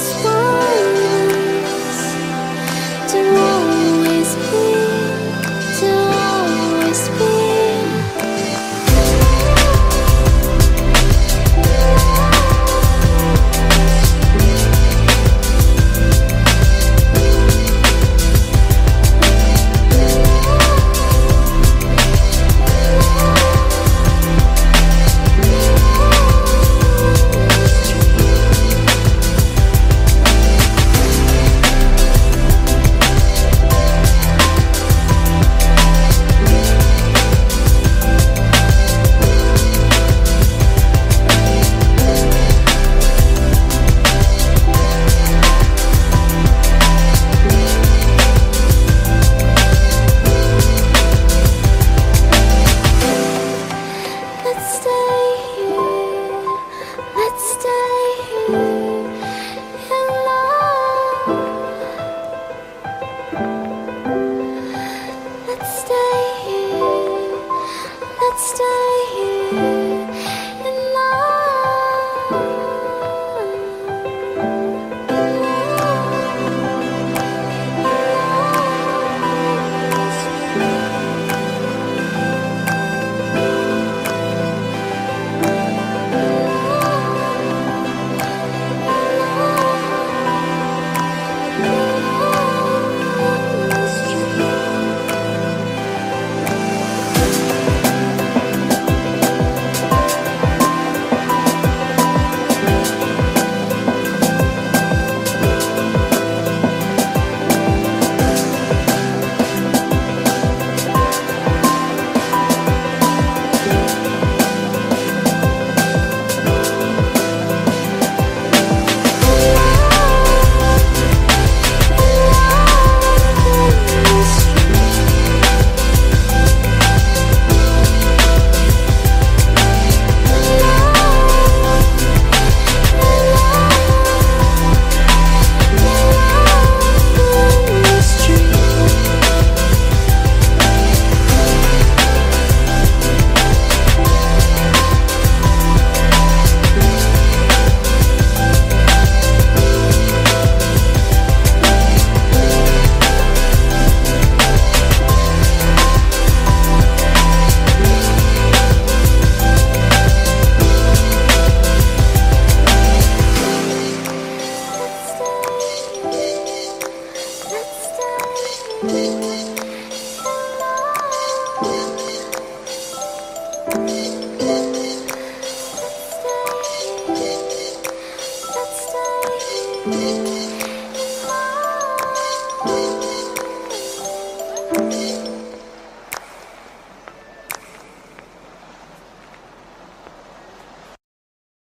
just us. To Thank you.